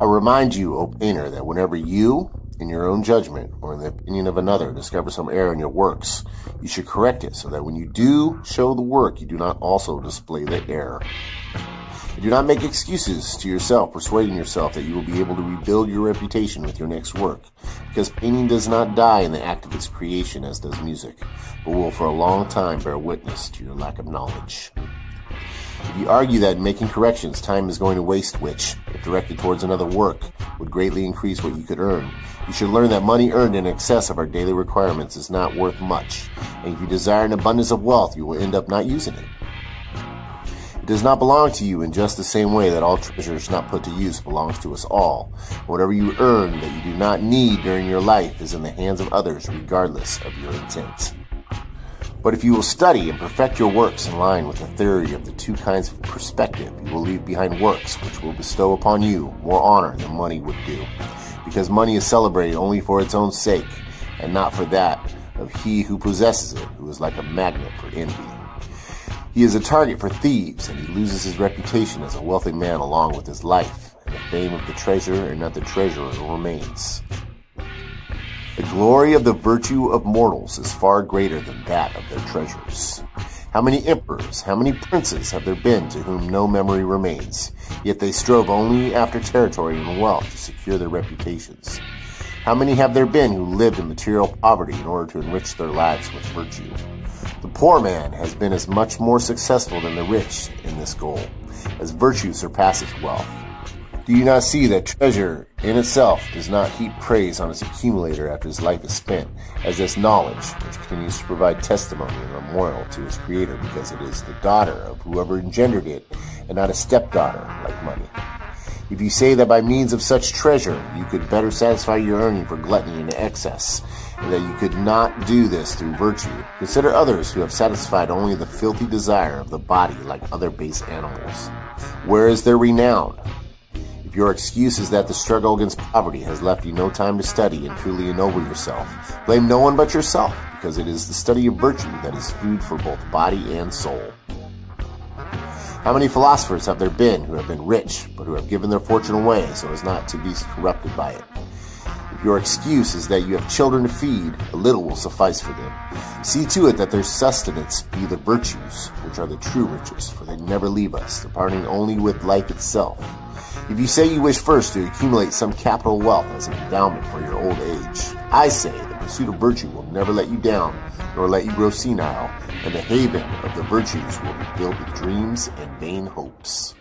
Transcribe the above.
I remind you, O painter, that whenever you, in your own judgment or in the opinion of another, discover some error in your works, you should correct it so that when you do show the work, you do not also display the error. Do not make excuses to yourself, persuading yourself that you will be able to rebuild your reputation with your next work, because painting does not die in the act of its creation as does music, but will for a long time bear witness to your lack of knowledge. If you argue that in making corrections, time is going to waste, which, if directed towards another work, would greatly increase what you could earn, you should learn that money earned in excess of our daily requirements is not worth much, and if you desire an abundance of wealth, you will end up not using it. It does not belong to you in just the same way that all treasures not put to use belongs to us all. Whatever you earn that you do not need during your life is in the hands of others regardless of your intent. But if you will study and perfect your works in line with the theory of the two kinds of perspective, you will leave behind works which will bestow upon you more honor than money would do. Because money is celebrated only for its own sake, and not for that of he who possesses it, who is like a magnet for envy. He is a target for thieves, and he loses his reputation as a wealthy man along with his life, and the fame of the treasurer and not the treasurer remains. The glory of the virtue of mortals is far greater than that of their treasures. How many emperors, how many princes have there been to whom no memory remains, yet they strove only after territory and wealth to secure their reputations? How many have there been who lived in material poverty in order to enrich their lives with virtue? The poor man has been as much more successful than the rich in this goal, as virtue surpasses wealth. Do you not see that treasure in itself does not heap praise on its accumulator after his life is spent, as this knowledge, which continues to provide testimony and memorial to its creator because it is the daughter of whoever engendered it, and not a stepdaughter like money? If you say that by means of such treasure you could better satisfy your earning for gluttony and excess, and that you could not do this through virtue, consider others who have satisfied only the filthy desire of the body like other base animals. Where is their renown? Your excuse is that the struggle against poverty has left you no time to study and truly ennoble yourself, blame no one but yourself, because it is the study of virtue that is food for both body and soul. How many philosophers have there been who have been rich, but who have given their fortune away so as not to be corrupted by it? Your excuse is that you have children to feed, a little will suffice for them. See to it that their sustenance be the virtues, which are the true riches, for they never leave us, departing only with life itself. If you say you wish first to accumulate some capital wealth as an endowment for your old age, I say the pursuit of virtue will never let you down, nor let you grow senile, and the haven of the virtues will be filled with dreams and vain hopes.